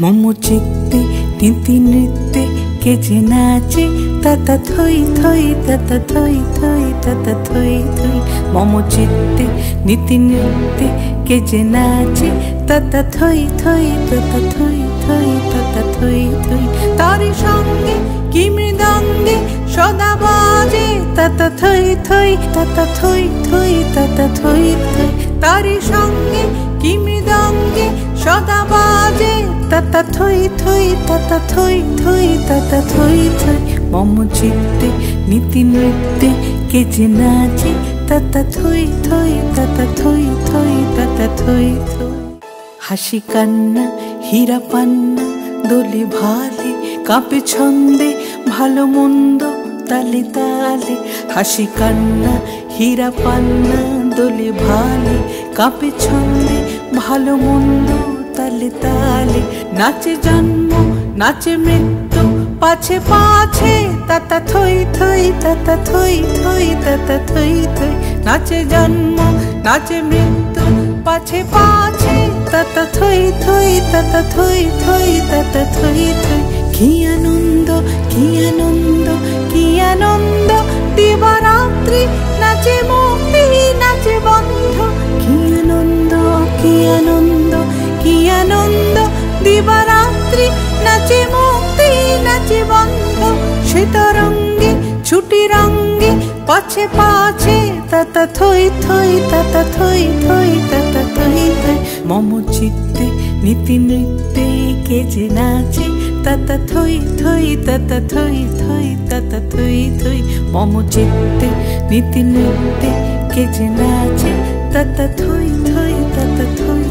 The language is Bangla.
মম চিত্তে তিতি নৃত্যে কে যে নাচে তাতা থই থই তাতা থই থই তাতা থই থই। মম চিত্তে নীতি নৃত্যে কে যে নাচে তাতা থই থই তাতা থই থই তাতা থই থই। তারি সঙ্গে কি মৃদঙ্গে সদা বাজে তাতা থই থই তাতা থই থই তাতা থই থই। তারি সঙ্গে কি মৃদঙ্গে সদা বাজে তাতা থই থই তাতা থই থই তাতা থই। থই মম চিত্তে নীতি নৃত্যে কে যে নাচে তাতা থই থই তাতা থই থই তাতা থই থই। হাসি কান্না, হীরা পান্না, দোলে ভালে, কাঁপে ছন্দে, ভালো মন্দ, তালে তালে। হাসি কান্না, হীরা পান্না, দোলে ভালে, কাঁপে ছন্দে ভালো মন্দ তালে তালে, নাচে জন্ম, নাচে মৃত্যু, পাছে পাছে, তাতা থই থই, তাতা থই থই, তাতা থই থই, নাচে জন্ম, নাচে মৃত্যু, পাছে পাছে, তাতা থই থই, তাতা থই থই, তাতা থই থই। কি আনন্দ কি আনন্দ কি আনন্দ, দিবারাত্রি নাচে মুক্তি নাচে মুক্তি, নাচে বন্ধ। সীতারঙ্গে ছুটি রঙ্গে পাছে পাছে, তাতা থই থই, তাতা থই থই, তাতা থই থই। মম চিত্তে, নীতি নৃত্যে কে যে নাচে, তাতা থই থই, তাতা থই থই, তাতা থই থই। মম চিত্তে, নীতি নৃত্যে কে যে নাচে, তাতা থই থই, তাতা থই